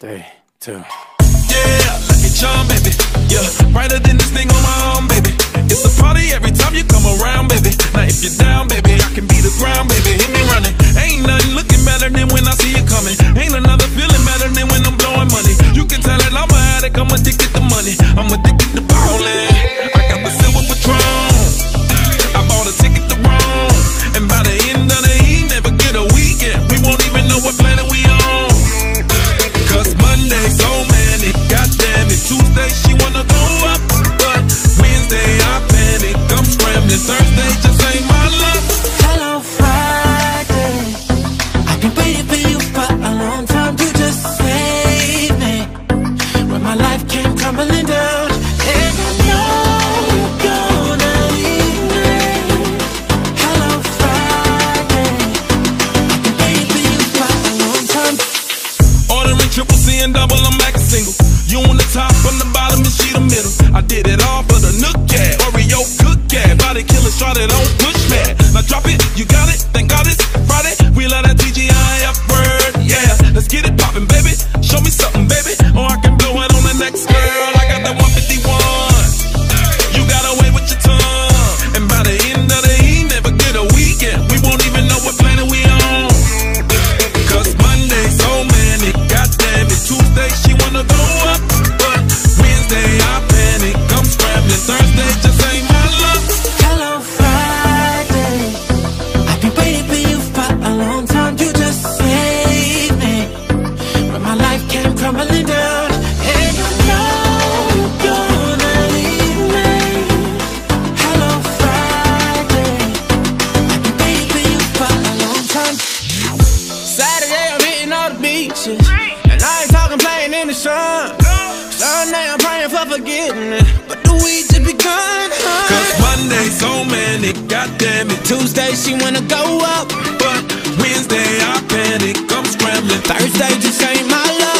day, too. Yeah, lucky charm, baby. Yeah, brighter than this thing on my arm, baby. It's a party every time you come around, baby. Now if you're down, baby, I can be the ground, baby. Hit me running. Ain't nothing looking better than when I see you coming. Ain't another feeling better than when I'm blowing money. You can tell that I'm a addict, I'm addicted to money. I'm addicted and I know you're gonna leave me. Hello Friday. I've been waiting for you for a long time. Ordering triple C and double, I'm back a single. You on the top, on the bottom, and she the middle. I did it all And I ain't talking playing in the sun. Sunday, I'm praying for forgiveness. But the week just begun. Cause Monday's so manic, goddamn it. Tuesday, she wanna go up. But Wednesday I panic. I'm scrambling. Thursday just ain't my luck.